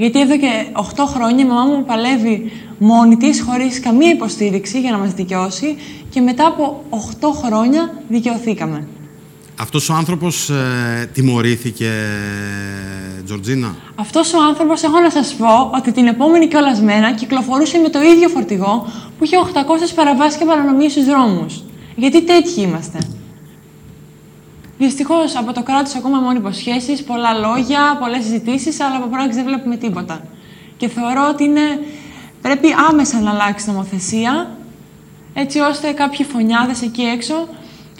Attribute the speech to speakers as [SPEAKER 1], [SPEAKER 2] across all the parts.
[SPEAKER 1] Γιατί εδώ και 8 χρόνια η μαμά μου παλεύει μόνη της, χωρίς καμία υποστήριξη για να μας δικαιώσει και μετά από 8 χρόνια δικαιωθήκαμε.
[SPEAKER 2] Αυτός ο άνθρωπος ε, τιμωρήθηκε, Τζορτζίνα;
[SPEAKER 1] Αυτός ο άνθρωπος, έχω να σας πω, ότι την επόμενη κιόλας μέρα κυκλοφορούσε με το ίδιο φορτηγό που είχε 800 παραβάσεις και παρανομίες στους δρόμους. Γιατί τέτοιοι είμαστε; Δυστυχώς από το κράτος ακόμα μόνο υποσχέσεις, πολλά λόγια, πολλές συζητήσεις, αλλά από πράξη δεν βλέπουμε τίποτα. Και θεωρώ ότι είναι, πρέπει άμεσα να αλλάξει νομοθεσία, έτσι ώστε κάποιοι φωνιάδες εκεί έξω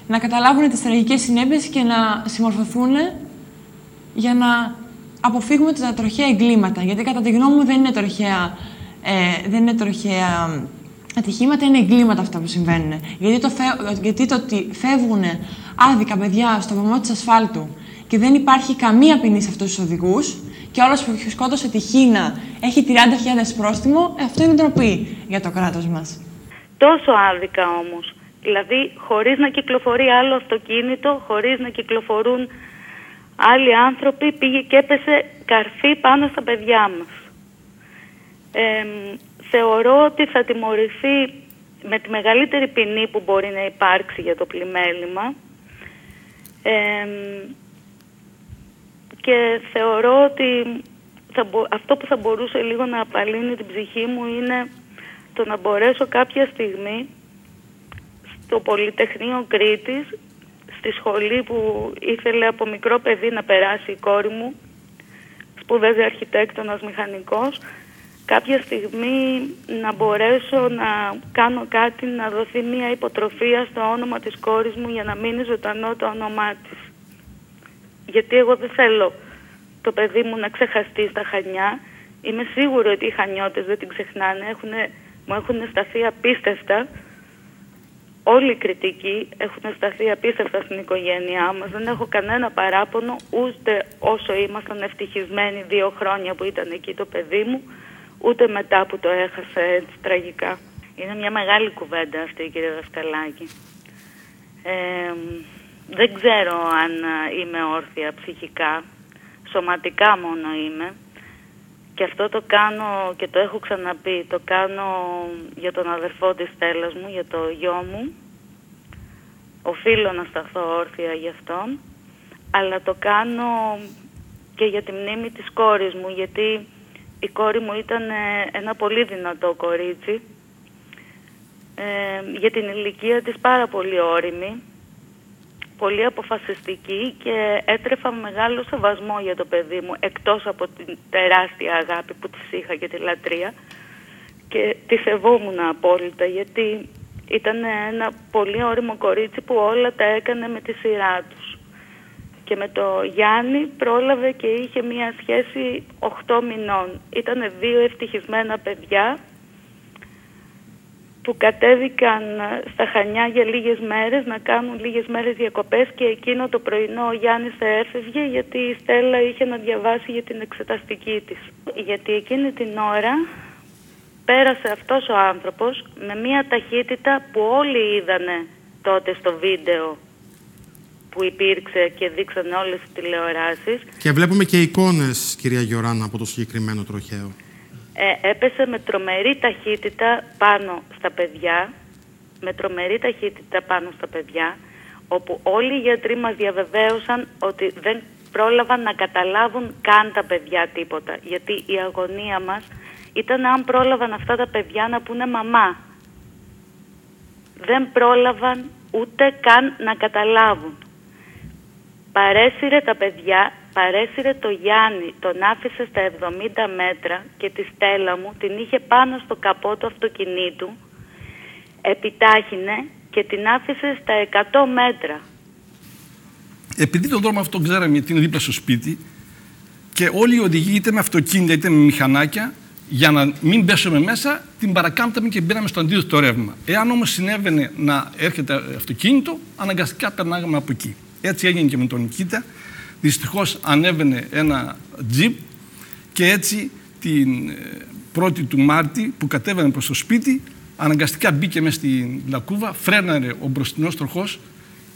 [SPEAKER 1] να καταλάβουν τις τραγικές συνέπειες και να συμμορφωθούν για να αποφύγουμε τα τροχαία εγκλήματα. Γιατί κατά τη γνώμη μου δεν είναι τροχαία, ε, δεν είναι τροχαία ατυχήματα, είναι εγκλήματα αυτά που συμβαίνουν. Γιατί το, γιατί το ότι φεύγουν άδικα παιδιά στο βωμό της ασφάλτου και δεν υπάρχει καμία ποινή σε αυτούς τους οδηγούς και όλος που σκότωσε τη Χίνα έχει 30.000 πρόστιμο, ε, αυτό είναι ντροπή για το κράτος μας.
[SPEAKER 3] Τόσο άδικα όμως. Δηλαδή, χωρίς να κυκλοφορεί άλλο αυτοκίνητο, χωρίς να κυκλοφορούν άλλοι άνθρωποι, πήγε και έπεσε καρφί πάνω στα παιδιά μας. Θεωρώ ότι θα τιμωρηθεί με τη μεγαλύτερη ποινή που μπορεί να υπάρξει για το πλημέλημα. Και θεωρώ ότι θα αυτό που θα μπορούσε λίγο να απαλύνει την ψυχή μου είναι το να μπορέσω κάποια στιγμή στο Πολυτεχνείο Κρήτης, στη σχολή που ήθελε από μικρό παιδί να περάσει η κόρη μου, σπουδάζει αρχιτέκτονας μηχανικός, κάποια στιγμή να μπορέσω να κάνω κάτι, να δοθεί μια υποτροφία στο όνομα της κόρης μου για να μείνει ζωντανό το όνομά της. Γιατί εγώ δεν θέλω το παιδί μου να ξεχαστεί στα Χανιά. Είμαι σίγουρη ότι οι Χανιώτες δεν την ξεχνάνε, έχουνε, μου έχουν σταθεί απίστευτα όλοι οι κριτικοί έχουν σταθεί απίστευτα στην οικογένειά μας. Δεν έχω κανένα παράπονο, ούτε όσο ήμασταν ευτυχισμένοι δύο χρόνια που ήταν εκεί το παιδί μου, ούτε μετά που το έχασε έτσι τραγικά. Είναι μια μεγάλη κουβέντα αυτή, κύριε Δασκαλάκη. Ε, δεν ξέρω αν είμαι όρθια ψυχικά. Σωματικά μόνο είμαι. Και αυτό το κάνω και το έχω ξαναπεί, το κάνω για τον αδερφό της Στέλλας μου, για το γιο μου. Οφείλω να σταθώ όρθια γι' αυτόν, αλλά το κάνω και για τη μνήμη της κόρης μου, γιατί η κόρη μου ήταν ε, ένα πολύ δυνατό κορίτσι, ε, για την ηλικία της πάρα πολύ όρημη πολύ αποφασιστική και έτρεφα μεγάλο σεβασμό για το παιδί μου εκτός από την τεράστια αγάπη που της είχα και τη λατρεία και τη σεβόμουν απόλυτα γιατί ήταν ένα πολύ όριμο κορίτσι που όλα τα έκανε με τη σειρά τους. Και με το Γιάννη πρόλαβε και είχε μία σχέση 8 μηνών. Ήταν δύο ευτυχισμένα παιδιά που κατέβηκαν ε, στα Χανιά για λίγες μέρες να κάνουν λίγες μέρες διακοπές και εκείνο το πρωινό ο Γιάννης θα έφευγε γιατί η Στέλλα είχε να διαβάσει για την εξεταστική της. Γιατί εκείνη την ώρα πέρασε αυτός ο άνθρωπος με μια ταχύτητα που όλοι είδανε τότε στο βίντεο που υπήρξε και δείξαν όλες τις τηλεοράσεις.
[SPEAKER 2] Και βλέπουμε και εικόνες, κυρία Γιωράνα, από το συγκεκριμένο τροχαίο
[SPEAKER 3] ε, έπεσε με τρομερή ταχύτητα πάνω στα παιδιά, με τρομερή ταχύτητα πάνω στα παιδιά, όπου όλοι οι γιατροί μας διαβεβαίωσαν ότι δεν πρόλαβαν να καταλάβουν καν τα παιδιά τίποτα. Γιατί η αγωνία μας ήταν αν πρόλαβαν αυτά τα παιδιά να πούνε μαμά. Δεν πρόλαβαν ούτε καν να καταλάβουν. Παρέσυρε τα παιδιά παρέσυρε το Γιάννη, τον άφησε στα 70 μέτρα και τη Στέλλα μου την είχε πάνω στο καπό του αυτοκινήτου, επιτάχυνε και την άφησε στα 100 μέτρα.
[SPEAKER 4] Επειδή τον δρόμο αυτό ξέραμε γιατί είναι δίπλα στο σπίτι και όλοι οι οδηγοί είτε με αυτοκίνητα είτε με μηχανάκια για να μην πέσουμε μέσα, την παρακάμπταμε και μπαίναμε στο αντίθετο ρεύμα. Εάν όμως συνέβαινε να έρχεται αυτοκίνητο, αναγκαστικά περνάγαμε από εκεί. Έτσι έγινε και με τον Νικήτα. Δυστυχώς ανέβαινε ένα τζιπ και έτσι την 1η ε, του Μάρτη που κατέβαινε προς το σπίτι αναγκαστικά μπήκε μέσα στην λακκούβα, φρέναρε ο μπροστινός τροχός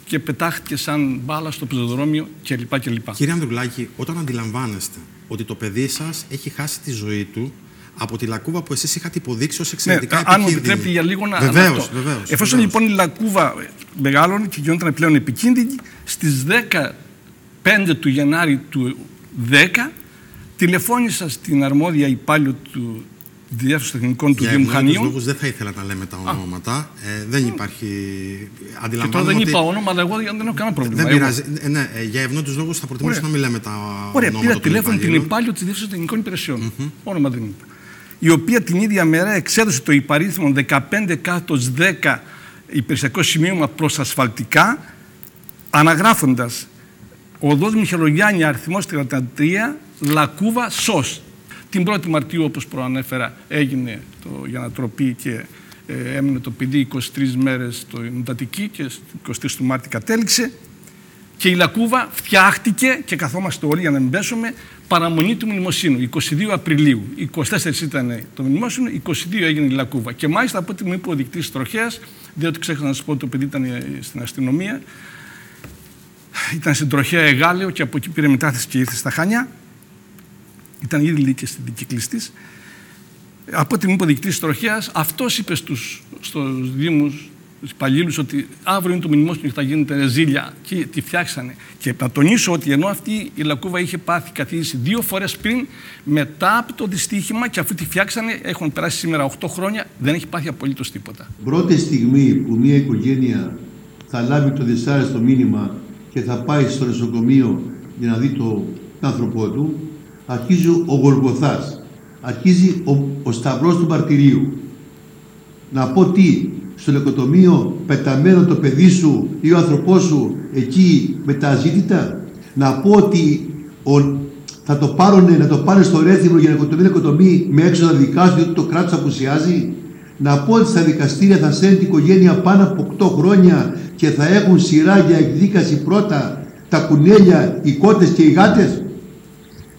[SPEAKER 4] και πετάχτηκε σαν μπάλα στο πεζοδρόμιο κλπ. κλπ.
[SPEAKER 2] Κύριε Ανδρουλάκη, όταν αντιλαμβάνεστε ότι το παιδί σας έχει χάσει τη ζωή του από τη λακκούβα που εσείς είχατε υποδείξει ως εξαιρετικά
[SPEAKER 4] ναι,
[SPEAKER 2] επικίνδυνη.
[SPEAKER 4] Αν μου επιτρέπει για λίγο να.
[SPEAKER 2] Βεβαίως, βεβαίως.
[SPEAKER 4] Εφόσον λοιπόν η λακκούβα μεγάλωνε και γινόταν πλέον επικίνδυνη, στις 15 του Γενάρη του 10 τηλεφώνησα στην αρμόδια υπάλληλο του διάφορων τεχνικών του Δήμου
[SPEAKER 2] Για λόγους δεν θα ήθελα να λέμε τα ονόματα. Ε, δεν υπάρχει.
[SPEAKER 4] Και τώρα δεν είπα όνομα, αλλά εγώ δεν έχω κανένα πρόβλημα.
[SPEAKER 2] Δεν πειράζει. Ε, ναι, ε, για ευνόητου λόγους θα προτιμούσα να μην λέμε τα
[SPEAKER 4] Ωραία,
[SPEAKER 2] ονόματα.
[SPEAKER 4] Ωραία, πήρα τηλέφωνο την υπάλληλο της Διεύθυνσης Τεχνικών Υπηρεσιών. Mm -hmm. Όνομα δεν είπα. Η οποία την ίδια μέρα εξέδωσε το υπαρίθμο 15 κάτω 10 υπηρεσιακό σημείωμα προ ασφαλτικά, αναγράφοντα οδός Μιχελογιάννη αριθμός 33, Λακούβα, ΣΟΣ. Την 1η Μαρτίου, όπως προανέφερα, έγινε το, για ανατροπή και ε, έμεινε το παιδί 23 μέρες στο εντατική και 23 του Μάρτη κατέληξε. Και η Λακούβα φτιάχτηκε και καθόμαστε όλοι για να μπέσουμε παραμονή του μνημοσύνου, 22 Απριλίου. 24 ήταν το μνημόσυνο, 22 έγινε η Λακούβα. Και μάλιστα από ό,τι μου είπε ο δικτή τροχέας, διότι ξέχασα να σα πω ότι το παιδί ήταν στην αστυνομία, ήταν στην τροχέα Εγάλεο και από εκεί πήρε μετάθεση και ήρθε στα Χάνια ήταν ήδη λύκε στην δικυκλιστής. Από ό,τι μου είπε ο διοικητή τροχέας, αυτός είπε στους Δήμους, στου υπαλλήλους, ότι αύριο είναι το μνημόσυνο και θα γίνεται ζήλια. Και τη φτιάξανε. Και να τονίσω ότι ενώ αυτή η Λακούβα είχε πάθει καθίδηση δύο φορές πριν, μετά από το δυστύχημα και αφού τη φτιάξανε, έχουν περάσει σήμερα 8 χρόνια, δεν έχει πάθει απολύτως τίποτα.
[SPEAKER 5] Πρώτη στιγμή που μια οικογένεια θα λάβει το δυσάρεστο μήνυμα και θα πάει στο νοσοκομείο για να δει το άνθρωπό του, αρχίζει ο Γολγοθάς, αρχίζει ο, ο Σταυρός του Μαρτυρίου. Να πω τι, στο λεκοτομείο πεταμένο το παιδί σου ή ο άνθρωπός σου εκεί με τα αζήτητα. Να πω ότι ο, θα το πάρουν, να το πάνε στο Ρέθυμο για να λεκοτομεί με έξοδα δικά σου διότι το κράτος απουσιάζει. Να πω ότι στα δικαστήρια θα σένει την οικογένεια πάνω από 8 χρόνια και θα έχουν σειρά για εκδίκαση πρώτα τα κουνέλια, οι κότες και οι γάτες.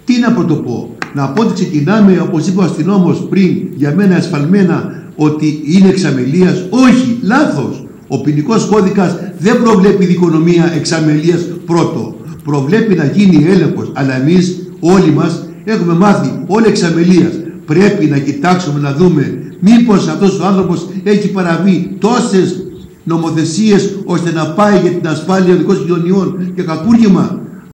[SPEAKER 5] Τι να πρωτοπώ. Να πω ότι ξεκινάμε, όπως είπε ο αστυνόμος πριν, για μένα ασφαλμένα, ότι είναι εξαμελίας. Όχι, λάθος. Ο ποινικός κώδικας δεν προβλέπει δικονομία εξαμελίας πρώτο. Προβλέπει να γίνει έλεγχος. Αλλά εμείς όλοι μας έχουμε μάθει όλη εξαμελίας. Πρέπει να κοιτάξουμε να δούμε μήπως αυτός ο άνθρωπος έχει παραβεί τόσες νομοθεσίες ώστε να πάει για την ασφάλεια δικών κοινωνιών και κακούργημα